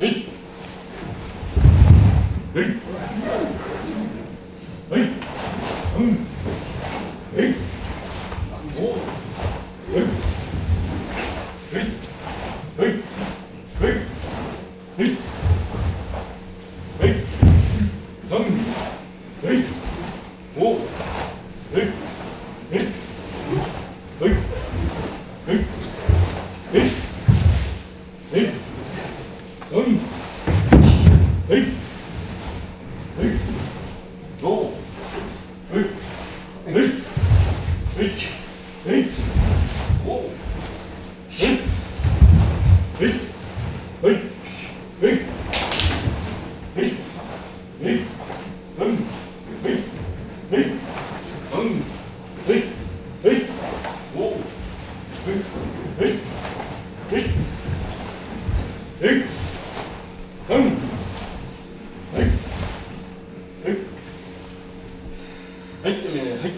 Hey! はい。えっはい。はい。はい。はい。